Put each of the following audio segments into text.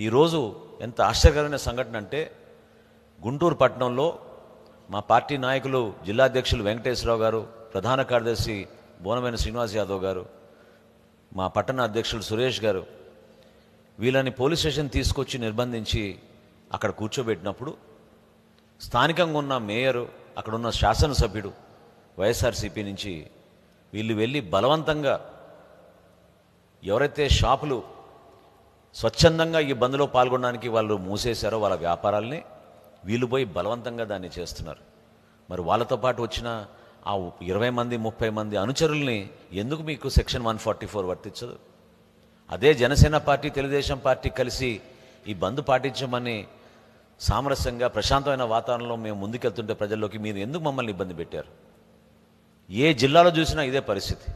ఈరోజు ఎంత ఆశ్చర్యకరమైన సంఘటన అంటే గుంటూరు పట్టణంలో మా పార్టీ నాయకులు జిల్లాధ్యక్షులు వెంకటేశ్వరరావు గారు ప్రధాన కార్యదర్శి బోనమైన శ్రీనివాస్ యాదవ్ గారు మా పట్టణ అధ్యక్షులు సురేష్ గారు వీళ్ళని పోలీస్ స్టేషన్ తీసుకొచ్చి నిర్బంధించి అక్కడ కూర్చోబెట్టినప్పుడు స్థానికంగా ఉన్న మేయరు అక్కడున్న శాసనసభ్యుడు వైఎస్ఆర్సీపీ నుంచి వీళ్ళు వెళ్ళి బలవంతంగా ఎవరైతే షాపులు స్వచ్ఛందంగా ఈ బంద్లో పాల్గొనడానికి వాళ్ళు మూసేశారో వాళ్ళ వ్యాపారాల్ని వీళ్ళు పోయి బలవంతంగా దాన్ని చేస్తున్నారు. మరి వాళ్ళతో పాటు వచ్చిన ఆ ఇరవై మంది ముప్పై మంది అనుచరుల్ని ఎందుకు మీకు సెక్షన్ వన్ ఫార్టీ ఫోర్ వర్తించదు? అదే జనసేన పార్టీ తెలుగుదేశం పార్టీ కలిసి ఈ బంద్ పాటించమని సామరస్యంగా ప్రశాంతమైన వాతావరణంలో మేము ముందుకెళ్తుంటే ప్రజల్లోకి మీరు ఎందుకు మమ్మల్ని ఇబ్బంది పెట్టారు? ఏ జిల్లాలో చూసినా ఇదే పరిస్థితి.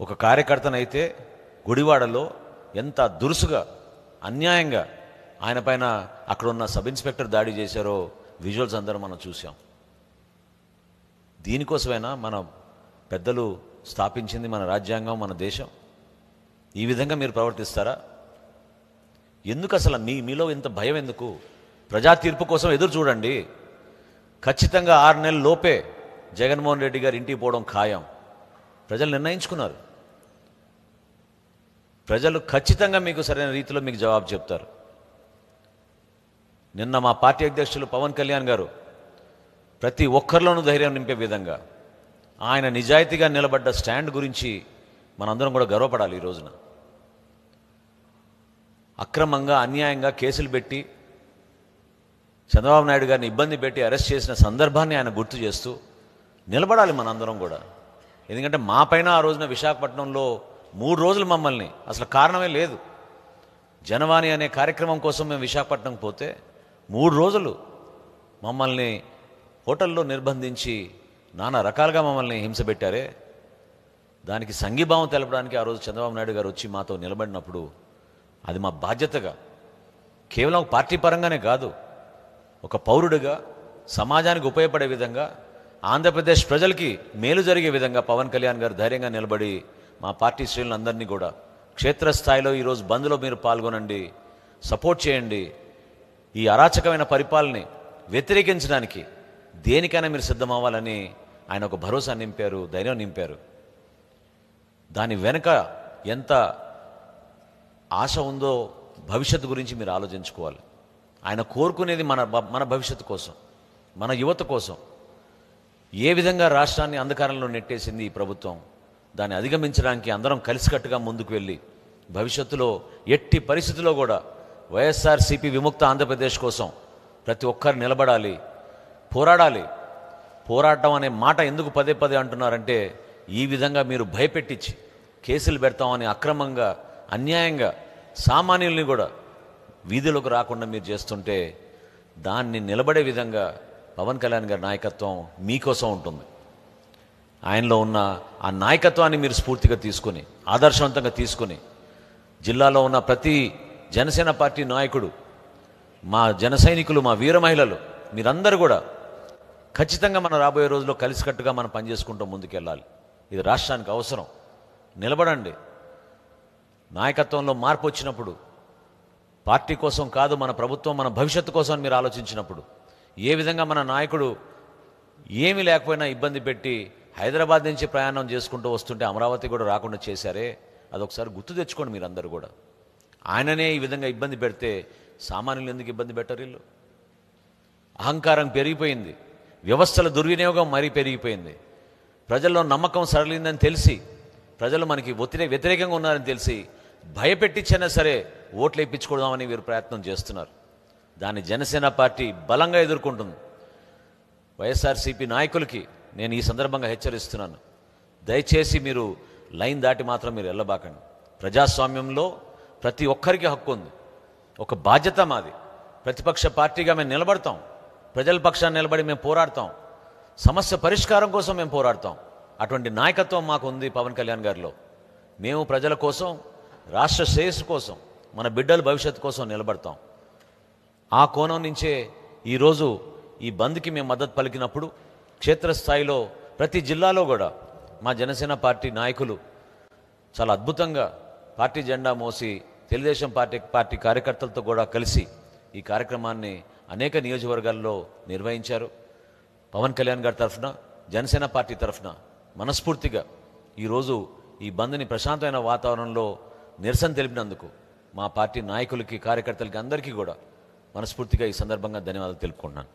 ఒక కార్యకర్తనైతే గుడివాడలో ఎంత దురుసుగా అన్యాయంగా ఆయన పైన అక్కడ ఉన్న సబ్ ఇన్స్పెక్టర్ దాడి చేశారో విజువల్స్ అందరం మనం చూసాం దీనికోసమైనా మన పెద్దలు స్థాపించింది మన రాజ్యాంగం మన దేశం. ఈ విధంగా మీరు ప్రవర్తిస్తారా? ఎందుకు అసలు మీ మీలో ఇంత భయం ఎందుకు? ప్రజా తీర్పు కోసం ఎదురు చూడండి. ఖచ్చితంగా ఆరు నెలల లోపే జగన్మోహన్ రెడ్డి గారు ఇంటికి పోవడం ఖాయం. ప్రజలు నిర్ణయించుకున్నారు. ప్రజలు ఖచ్చితంగా మీకు సరైన రీతిలో మీకు జవాబు చెప్తారు. నిన్న మా పార్టీ అధ్యక్షులు పవన్ కళ్యాణ్ గారు ప్రతి ఒక్కరిలోనూ ధైర్యం నింపే విధంగా ఆయన నిజాయితీగా నిలబడ్డ స్టాండ్ గురించి మనందరం కూడా గర్వపడాలి ఈ రోజున. అక్రమంగా అన్యాయంగా కేసులు పెట్టి చంద్రబాబు నాయుడు గారిని ఇబ్బంది పెట్టి అరెస్ట్ చేసిన సందర్భాన్ని ఆయన గుర్తు చేస్తూ నిలబడాలి మనందరం కూడా. ఎందుకంటే మా పైన ఆ రోజున విశాఖపట్నంలో మూడు రోజులు మమ్మల్ని. అసలు కారణమే లేదు. జనవాణి అనే కార్యక్రమం కోసం మేము విశాఖపట్నం పోతే మూడు రోజులు మమ్మల్ని హోటల్లో నిర్బంధించి నానా రకాలుగా మమ్మల్ని హింస పెట్టారే. దానికి సంఘీభావం తెలపడానికి ఆ రోజు చంద్రబాబు నాయుడు గారు వచ్చి మాతో నిలబడినప్పుడు అది మా బాధ్యతగా కేవలం పార్టీ పరంగానే కాదు ఒక పౌరుడిగా సమాజానికి ఉపయోగపడే విధంగా ఆంధ్రప్రదేశ్ ప్రజలకి మేలు జరిగే విధంగా పవన్ కళ్యాణ్ గారు ధైర్యంగా నిలబడి మా పార్టీ శ్రేణులందరినీ కూడా క్షేత్రస్థాయిలో ఈరోజు బంద్లో మీరు పాల్గొనండి సపోర్ట్ చేయండి. ఈ అరాచకమైన పరిపాలనని వ్యతిరేకించడానికి దేనికైనా మీరు సిద్ధమవ్వాలని ఆయన ఒక భరోసా నింపారు ధైర్యం నింపారు. దాని వెనుక ఎంత ఆశ ఉందో భవిష్యత్తు గురించి మీరు ఆలోచించుకోవాలి. ఆయన కోరుకునేది మన భ- మన భవిష్యత్తు కోసం మన యువత కోసం. ఏ విధంగా రాష్ట్రాన్ని అంధకారంలో నెట్టేసింది ఈ ప్రభుత్వం? దాన్ని అధిగమించడానికి అందరం కలిసికట్టుగా ముందుకు వెళ్ళి భవిష్యత్తులో ఎట్టి పరిస్థితుల్లో కూడా వైఎస్ఆర్సీపీ విముక్త ఆంధ్రప్రదేశ్ కోసం ప్రతి ఒక్కరు నిలబడాలి పోరాడాలి. పోరాటం అనే మాట ఎందుకు పదే పదే అంటున్నారంటే ఈ విధంగా మీరు భయపెట్టించి కేసులు పెడతామని అక్రమంగా అన్యాయంగా సామాన్యుల్ని కూడా వీధిలోకి రాకుండా మీరు చేస్తుంటే దాన్ని నిలబడే విధంగా పవన్ కళ్యాణ్ గారి నాయకత్వం మీకోసం ఉంటుంది. ఆయనలో ఉన్న ఆ నాయకత్వాన్ని మీరు స్ఫూర్తిగా తీసుకొని ఆదర్శవంతంగా తీసుకొని జిల్లాలో ఉన్న ప్రతి జనసేన పార్టీ నాయకుడు మా జన సైనికులు మా వీర మహిళలు మీరందరూ కూడా ఖచ్చితంగా మనం రాబోయే రోజుల్లో కలిసికట్టుగా మనం పనిచేసుకుంటూ ముందుకెళ్ళాలి. ఇది రాష్ట్రానికి అవసరం. నిలబడండి. నాయకత్వంలో మార్పు వచ్చినప్పుడు పార్టీ కోసం కాదు మన ప్రభుత్వం మన భవిష్యత్తు కోసం అని మీరు ఆలోచించినప్పుడు ఏ విధంగా మన నాయకుడు ఏమీ లేకపోయినా ఇబ్బంది పెట్టి హైదరాబాద్ నుంచి ప్రయాణం చేసుకుంటూ వస్తుంటే అమరావతి కూడా రాకుండా చేశారే అదొకసారి గుర్తు తెచ్చుకోండి మీరందరూ కూడా. ఆయననే ఈ విధంగా ఇబ్బంది పెడితే సామాన్యులు ఎందుకు ఇబ్బంది పెట్టరు వీళ్ళు? అహంకారం పెరిగిపోయింది వ్యవస్థల దుర్వినియోగం మరీ పెరిగిపోయింది. ప్రజల్లో నమ్మకం సరళిందని తెలిసి ప్రజలు మనకి ఒత్తిడి వ్యతిరేకంగా ఉన్నారని తెలిసి భయపెట్టించైనా సరే ఓట్లు ఇప్పించుకోవదామని వీరు ప్రయత్నం చేస్తున్నారు. దాన్ని జనసేన పార్టీ బలంగా ఎదుర్కొంటుంది. వైఎస్ఆర్సీపీ నాయకులకి నేను ఈ సందర్భంగా హెచ్చరిస్తున్నాను. దయచేసి మీరు లైన్ దాటి మాత్రం మీరు వెళ్ళబాకండి ప్రజాస్వామ్యంలో ప్రతి ఒక్కరికి హక్కు ఉంది. ఒక బాధ్యత మాది. ప్రతిపక్ష పార్టీగా మేము నిలబడతాం. ప్రజల పక్షాన్ని నిలబడి మేము పోరాడతాం. సమస్య పరిష్కారం కోసం మేము పోరాడతాం. అటువంటి నాయకత్వం మాకు ఉంది పవన్ కళ్యాణ్ గారిలో. మేము ప్రజల కోసం రాష్ట్ర శ్రేయస్సు కోసం మన బిడ్డల భవిష్యత్తు కోసం నిలబడతాం. ఆ కోణం నుంచే ఈరోజు ఈ బంద్కి మేము మద్దతు పలికినప్పుడు క్షేత్రస్థాయిలో ప్రతి జిల్లాలో కూడా మా జనసేన పార్టీ నాయకులు చాలా అద్భుతంగా పార్టీ జెండా మోసి తెలుగుదేశం పార్టీ పార్టీ కార్యకర్తలతో కూడా కలిసి ఈ కార్యక్రమాన్ని అనేక నియోజకవర్గాల్లో నిర్వహించారు. పవన్ కళ్యాణ్ గారి తరఫున జనసేన పార్టీ తరఫున మనస్ఫూర్తిగా ఈరోజు ఈ బంద్ని ప్రశాంతమైన వాతావరణంలో నిరసన తెలిపినందుకు మా పార్టీ నాయకులకి కార్యకర్తలకి అందరికీ కూడా మనస్ఫూర్తిగా ఈ సందర్భంగా ధన్యవాదాలు తెలుపుకుంటున్నాను.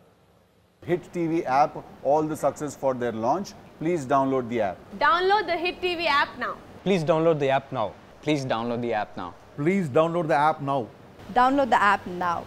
Hit TV app, all the success for their launch. Please download the app. Download the Hit TV app now. Please download the app now. Please download the app now. Please download the app now. Download the app now.